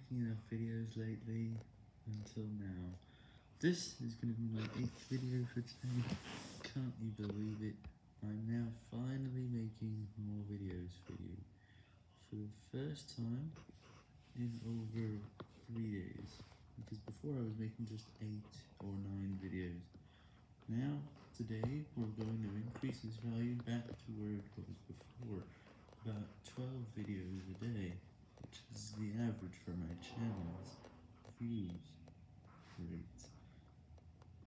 Making enough videos lately, until now. This is going to be my 8th video for today, can't you believe it? I'm now finally making more videos for you, for the first time in over 3 days, because before I was making just 8 or 9 videos. Now, today, we're going to increase this value back to where it was before, about 12 videos a day the average for my channel's views.